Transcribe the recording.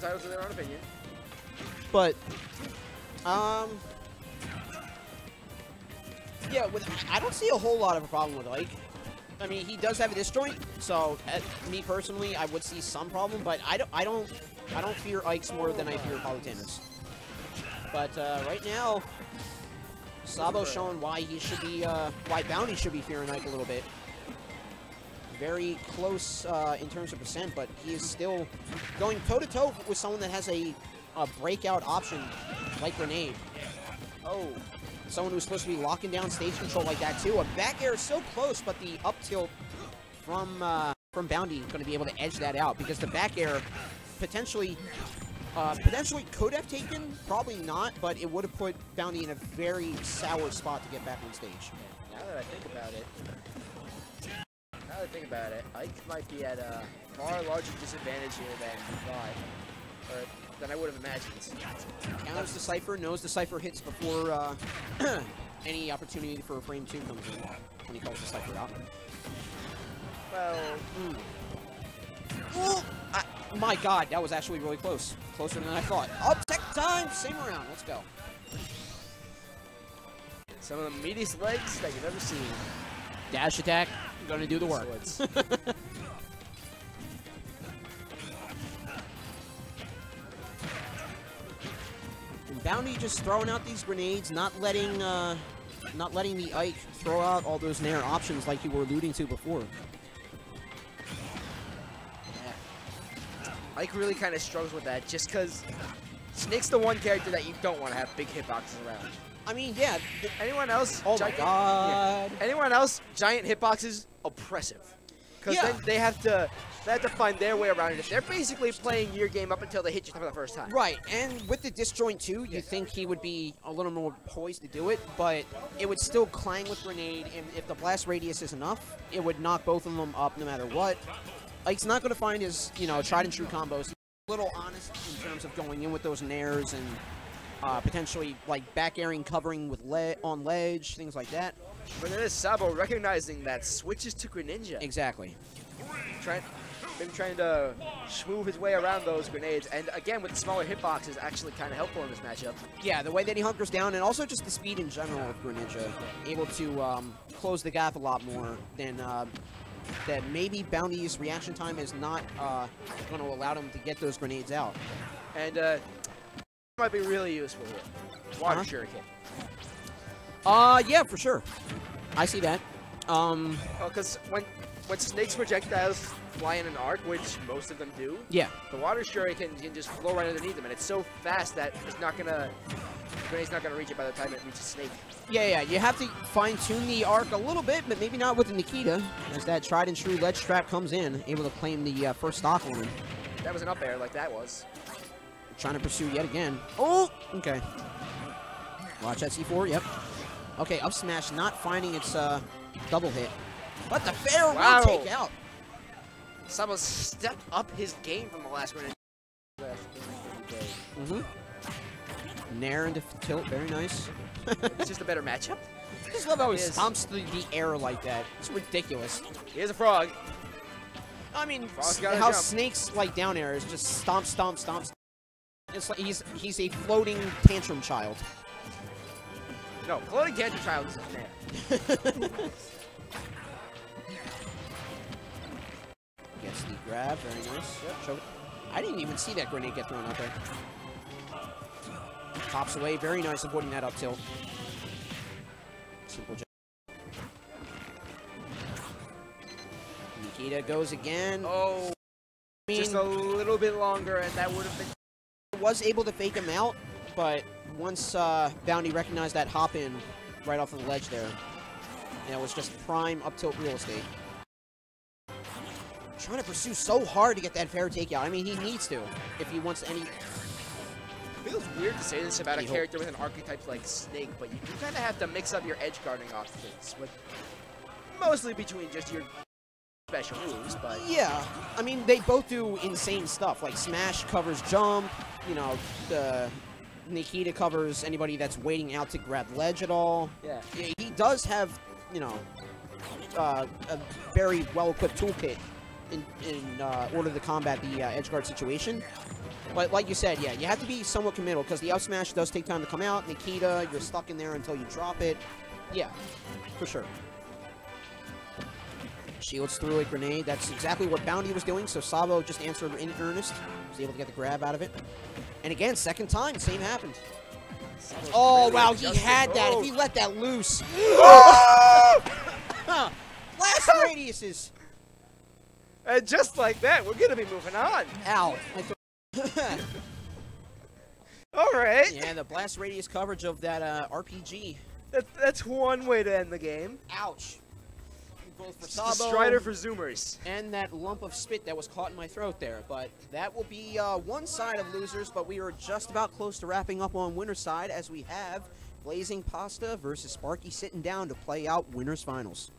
entitled to their own opinion. But, um, yeah, with I don't see a whole lot of a problem with Ike. I mean, he does have a disjoint, so uh, me personally, I would see some problem, but I don't, I don't, I don't fear Ike's more than I fear Palutena's. But uh, right now, Sabo's showing why he should be, uh, why Boundy should be fearing Ike a little bit. Very close uh, in terms of percent, but he is still going toe-to-toe with someone that has a, a breakout option like Grenade. Oh, someone who's supposed to be locking down stage control like that too. A back air is so close, but the up tilt from uh, from Boundy going to be able to edge that out because the back air potentially uh, potentially could have taken, probably not, but it would have put Boundy in a very sour spot to get back on stage. Now that I think about it, that I think about it, Ike might be at a far larger disadvantage here than thought, or than I would have imagined. Counters the Cypher, knows the Cypher hits before uh, any opportunity for a frame two comes in when he calls the Cypher out. Well, Mm. Oh, I- my God, that was actually really close. Closer than I thought. Up tech time, same round. Let's go. some of the meatiest legs that you've ever seen. Dash attack, gonna do the work. Boundy just throwing out these grenades, not letting, uh, not letting the Ike throw out all those Nair options like you were alluding to before. Ike really kind of struggles with that just because Snake's the one character that you don't want to have big hitboxes around. I mean, yeah. Anyone else? Oh my God. yeah. Anyone else? Giant hitboxes, oppressive. Because Yeah. then they have to they have to find their way around it. They're basically playing your game up until they hit you for the first time. Right, and with the disjoint too, you think he would be a little more poised to do it, but it would still clang with grenade, and if the blast radius is enough, it would knock both of them up no matter what. Ike's not going to find his, you know, tried and true combos. He's a little honest in terms of going in with those nairs and uh, potentially like back airing, covering with le on ledge, things like that. But then it's Sabo recognizing that switches to Greninja. Exactly. Trying, been trying to smooth his way around those grenades. And again, with the smaller hitboxes, actually kind of helpful in this matchup. Yeah, the way that he hunkers down, and also just the speed in general of Greninja, able to um, close the gap a lot more than uh, that. Maybe Boundy's reaction time is not uh, going to allow him to get those grenades out. And uh, might be really useful here. Water Uh-huh. Shuriken. Uh, yeah, for sure. I see that. Um, Because when when Snake's projectiles fly in an arc, which most of them do, yeah, the Water Shuriken can just flow right underneath them, and it's so fast that it's not gonna. The grenade's not gonna reach it by the time it reaches Snake. yeah, yeah. You have to fine tune the arc a little bit, but maybe not with the Nikita, as that tried and true ledge trap comes in, able to claim the uh, first stock on him. That was an up air like that was. Trying to pursue yet again. Oh, okay. Watch that C4, yep. Okay, up smash not finding its uh, double hit. But the fair Wow. will take out. Sabo stepped up his game from the last Greninja. Mm-hmm. Nair into tilt, very nice. It's just a better matchup. I just love how he stomps the, the air like that. It's ridiculous. Here's a frog. I mean, Frog's s- gotta how jump. Snake's like down air is just stomp, stomp, stomp. stomp. It's like he's he's a floating tantrum child. No, floating candy child is there. Gets the grab, very nice. Yep, it. I didn't even see that grenade get thrown out there. Pops away, very nice avoiding that up tilt. Simple. Nikita goes again. Oh, I mean, just a little bit longer, and that would have been. Was able to fake him out, but once uh, Boundy recognized that hop in right off of the ledge there, and it was just prime up tilt real estate. Trying to pursue so hard to get that fair takeout. I mean, he needs to if he wants any. It feels weird to say this about a character with an archetype like Snake, but you do kind of have to mix up your edge guarding options with mostly between just your special moves, but Yeah, I mean, they both do insane stuff. Like Smash covers jump. You know, the Nikita covers anybody that's waiting out to grab ledge at all. yeah. he he does have, you know, uh, a very well-equipped toolkit in, in uh, order to combat the uh, edge guard situation. But like you said, yeah, you have to be somewhat committal because the up smash does take time to come out. Nikita, you're stuck in there until you drop it. Yeah, for sure. Shields through a grenade. That's exactly what Boundy was doing, so Sabo just answered in earnest. Was able to get the grab out of it. And again, second time, same happened. Sabo's Oh, really wow, he had that. If he let that loose. Blast radiuses. And just like that, we're gonna be moving on. Ow. All right. yeah, the blast radius coverage of that uh, RPG. That, that's one way to end the game. Ouch. Both for Sabo Strider for Zoomers. and that lump of spit that was caught in my throat there. But that will be uh, one side of losers, but we are just about close to wrapping up on winner's side as we have Blazing Pasta versus Sparky sitting down to play out winners finals.